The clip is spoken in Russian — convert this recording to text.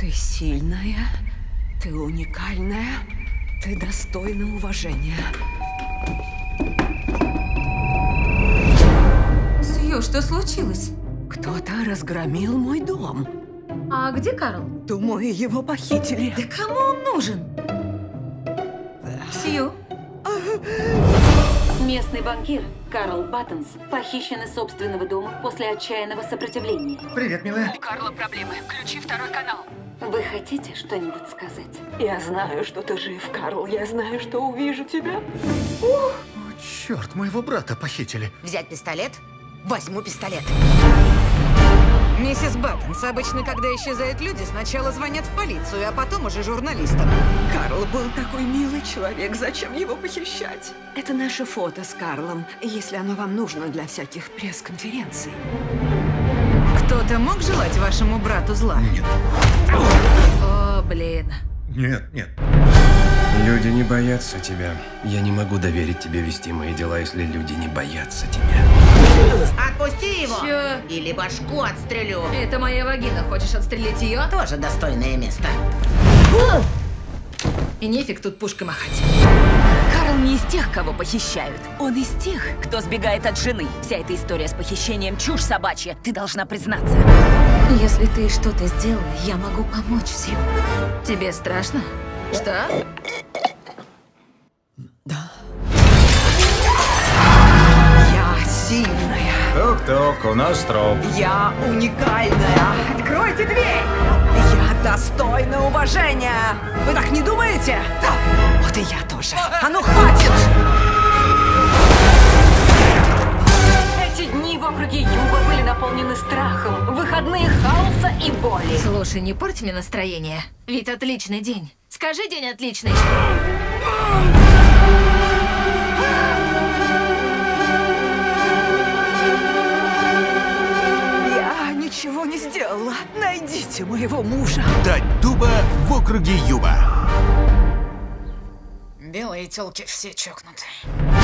Ты сильная, ты уникальная, ты достойна уважения. Сью, что случилось? Кто-то разгромил мой дом. А где Карл? Думаю, его похитили. Да кому он нужен? Сью? Местный банкир Карл Баттенс похищен из собственного дома после отчаянного сопротивления. Привет, милая. У Карла проблемы. Включи второй канал. Вы хотите что-нибудь сказать? Я знаю, что ты жив, Карл. Я знаю, что увижу тебя. О, черт, моего брата похитили. Взять пистолет? Возьму пистолет. Миссис Баттенс, обычно, когда исчезают люди, сначала звонят в полицию, а потом уже журналистам. Карл был такой милый человек. Зачем его похищать? Это наше фото с Карлом, если оно вам нужно для всяких пресс-конференций. Кто-то мог желать вашему брату зла? Нет. О, блин. Нет, нет. Люди не боятся тебя. Я не могу доверить тебе вести мои дела, если люди не боятся тебя. Отпусти его! Чё? Или башку отстрелю. Это моя вагина. Хочешь отстрелить ее? Тоже достойное место. И нефиг тут пушкой махать. Тех, кого похищают. Он из тех, кто сбегает от жены. Вся эта история с похищением – чушь собачья. Ты должна признаться. Если ты что-то сделала, я могу помочь, Сью. Тебе страшно? Что? Я сильная. Тук-тук, у нас троп. Я уникальная. Откройте дверь! Я достойна уважения. Вы так не думаете? Да. Вот и я тоже. А ну хватит! Наполнены страхом, выходные хаоса и боли. Слушай, не порть мне настроение. Ведь отличный день. Скажи день отличный. Я ничего не сделала. Найдите моего мужа. Дать дуба в округе Юба. Белые телки все чокнутые.